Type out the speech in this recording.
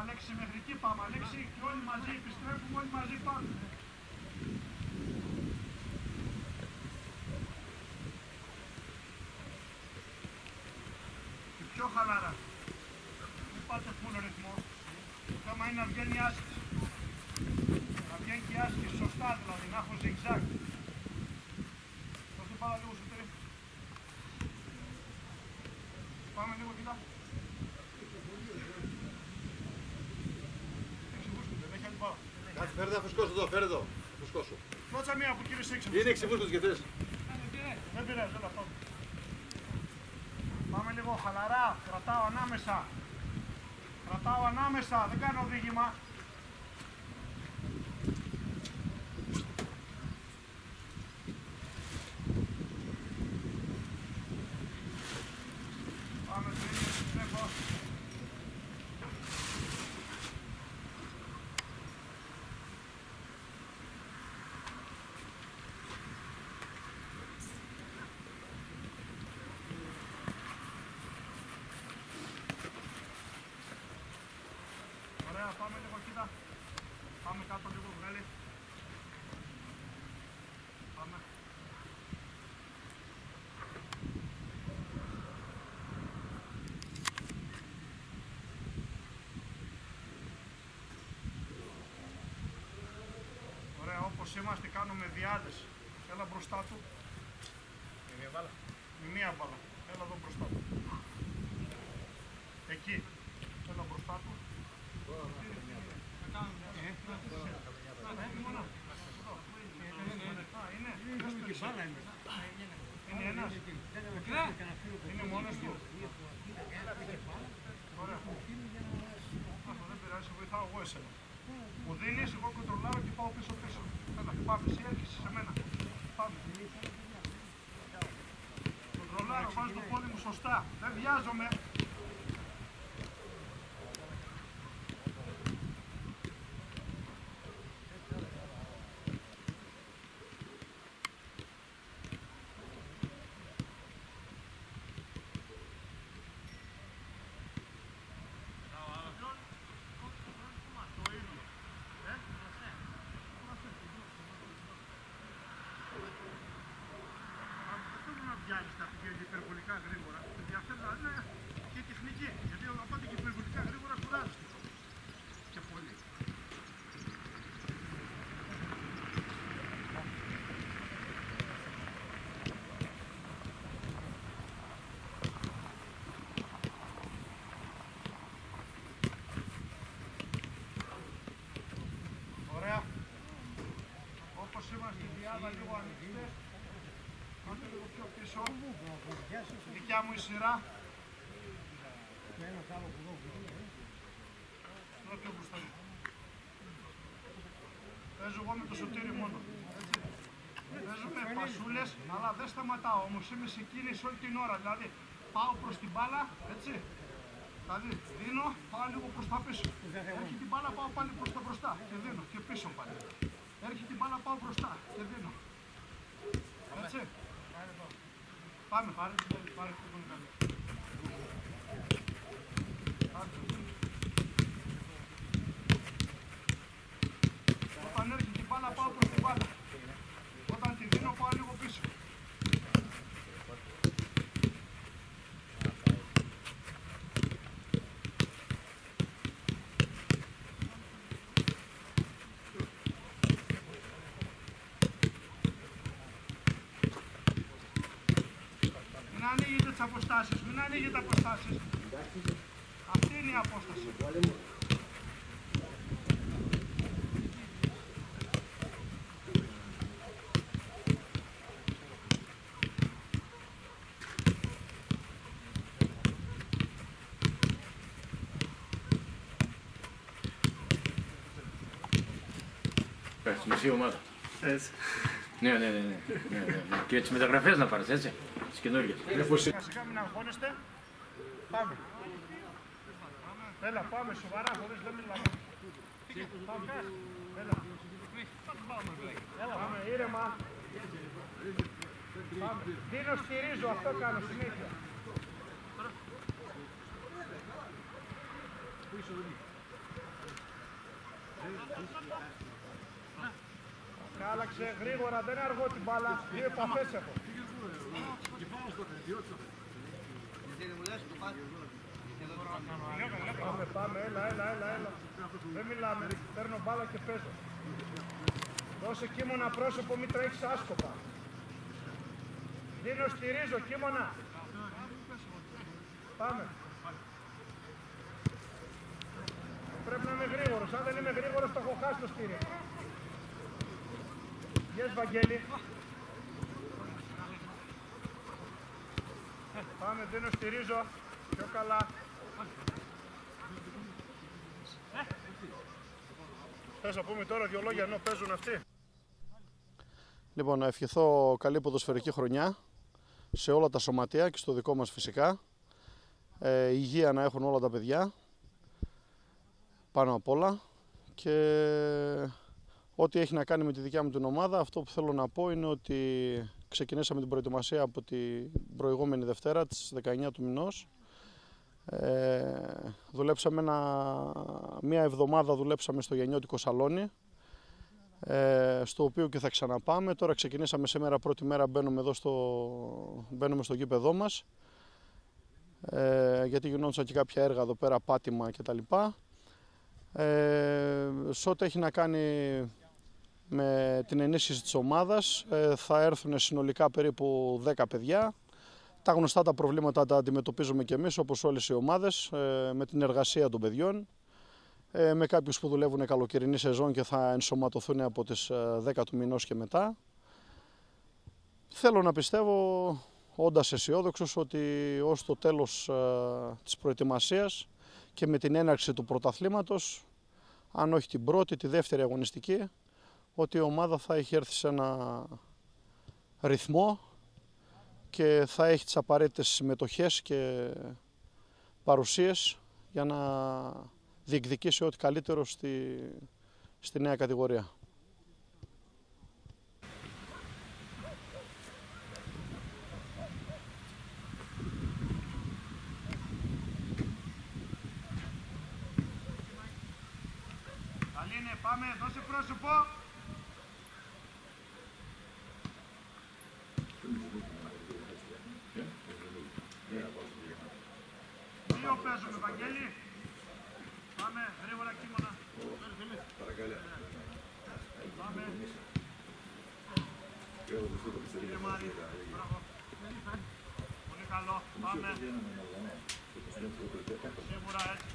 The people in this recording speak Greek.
Αλέξη, μέχρι εκεί πάμε. Αλέξη, και όλοι μαζί επιστρέφουμε, όλοι μαζί πάμε. Και πιο χαλαρά. Μην πάτε φούλο ρυθμό. Το θέμα είναι να βγαίνει η άσκηση. Να βγαίνει και η άσκηση σωστά δηλαδή, να έχω zigzag. Δώστε πάρα λίγο σωτήρι. Πάμε λίγο κοιτά. Εξηγούστε, δεν έχει άλλη μπάλα. Κάτσε, φέρε τα φουσκώσου εδώ, φέρε εδώ. Φουσκώσου. Κλώτσα μία που κύριε έξω. Είναι εξηγούστος και θες. Δεν πειράζει, έλα πάμε. Πάμε λίγο χαλαρά, κρατάω ανάμεσα. Κρατάω ανάμεσα, δεν κάνω οδήγημα. Πάμε το ίδιο, επιστρέφω. Ωραία, πάμε λίγο κοίτα. Πάμε κάτω λίγο, βγάλει. Πάμε. Ωραία, όπως είμαστε κάνουμε διάδες. Έλα μπροστά του. Με μία μπάλα. Με μία μπάλα. Έλα εδώ μπροστά του. Εκεί. Έλα μπροστά του. Είναι ένας. Είναι μόνος του. Ωραία. Αυτό δεν πειράζει, σε βοηθάω εγώ εσένα. Μου δίνεις, εγώ κοντρολάρω και πάω πίσω πίσω. Έλα, πάμε, εσύ έρχεσαι σε μένα. Πάμε. Κοντρολάρω, βάζω το πόδι μου σωστά. Δεν βιάζομαι. Δεν θέλω να βιάζεις τα πηγαίνει υπερβολικά γρήγορα. Ενδιαφέρον να είναι και τεχνική. Γιατί όταν πάτε και υπερβολικά γρήγορα κουράζεστε. Και πολύ. Ωραία. Όπως είμαστε η διάδα λίγο ανοιχτή. Πάμε λίγο πιο πίσω. Δικιά μου η σειρά. Εδώ πιο μπροστά. Παίζω εγώ με το σωτήρι μόνο. Έτσι. Παίζω με πασούλες, αλλά δεν σταματάω όμως. Είμαι σε κίνηση όλη την ώρα. Δηλαδή πάω προς την μπάλα, έτσι. Δηλαδή δίνω, πάω λίγο προς τα πίσω. Έρχεται την μπάλα, πάω πάλι προς τα μπροστά και δίνω και πίσω πάλι. Έρχεται την μπάλα, πάω μπροστά και δίνω. Έτσι. Πάμε, πάρε το πάρε, πάρε το πολύ καλό. Πάρε το. Όταν έρχεται την μπάλα πάω προς την μπάλα. Όταν τη δίνω πάω λίγο πίσω. Μην ανοίγετε τις αποστάσεις, μην ανοίγετε αποστάσεις. Αυτή είναι η απόσταση. Εντάξει, μισή ομάδα. Έτσι. Ναι, ναι, ναι, ναι. ναι, ναι, ναι. Και τις μεταγραφές να πάρεις, έτσι. Τις καινούργιες. Σιγά σιγά μην αγχώνεστε. Πάμε. Έλα, πάμε σοβαρά, χωρίς δεν μιλάμε. Πάμε. Έλα. Έλα, πάμε, ήρεμα. Πάμε. Δίνω, στηρίζω, αυτό κάνω συνήθεια. Κάλαξε γρήγορα, δεν αργώ την μπάλα. Δύο επαφές έχω. Πάμε, πάμε, έλα, έλα, έλα, έλα. Δεν μιλάμε, παίρνω μπάλα και παίζω. Δώσε κείμωνα πρόσωπο, μην τρέχεις άσκοπα. Δίνω, στηρίζω, κείμωνα. Πάμε. Πρέπει να είμαι γρήγορος. Αν δεν είμαι γρήγορος, θα έχω χάσει το στήρι. Yes, Βαγγέλη. Πάμε, δίνω, στηρίζω. Πιο καλά. Θες να πούμε τώρα δύο λόγια ενώ παίζουν αυτοί; Λοιπόν, να ευχηθώ καλή ποδοσφαιρική χρονιά σε όλα τα σωματεία και στο δικό μας φυσικά. Ε, υγεία να έχουν όλα τα παιδιά, πάνω απ' όλα. Και ό,τι έχει να κάνει με τη δικιά μου την ομάδα, αυτό που θέλω να πω είναι ότι ξεκινήσαμε την προετοιμασία από την προηγούμενη Δευτέρα, τις 19 του μηνός. Ε, δουλέψαμε ένα, μία εβδομάδα δουλέψαμε στο γεννιώτικο σαλόνι ε, στο οποίο και θα ξαναπάμε. Τώρα ξεκινήσαμε σήμερα πρώτη μέρα μπαίνουμε εδώ στο, μπαίνουμε στο γήπεδό μας ε, γιατί γινόντουσαν και κάποια έργα εδώ πέρα, πάτημα κτλ. Ε, σε ό,τι έχει να κάνει με την ενίσχυση της ομάδας ε, θα έρθουν συνολικά περίπου 10 παιδιά τα γνωστά τα προβλήματα τα αντιμετωπίζουμε και εμείς όπως όλες οι ομάδες ε, με την εργασία των παιδιών ε, με κάποιους που δουλεύουν καλοκαιρινή σεζόν και θα ενσωματωθούν από τις 10 ε, του μηνός και μετά. Θέλω να πιστεύω, όντας αισιόδοξος ότι ως το τέλος της προετοιμασίας και με την έναρξη του πρωταθλήματος, αν όχι την πρώτη, τη δεύτερη αγωνιστική, ότι η ομάδα θα έχει έρθει σε ένα ρυθμό και θα έχει τις απαραίτητες συμμετοχές και παρουσίες για να διεκδικήσει ό,τι καλύτερο στη, στη νέα κατηγορία. Καλή πάμε, δώσε πρόσωπο. Δύο παίζουμε, Βαγγέλη. Πάμε, γρήγορα κείμενα. Παρακαλώ. Πάμε. Κύριε Μάρη, μπράβο. Πολύ καλό. Πάμε. Σίγουρα έτσι.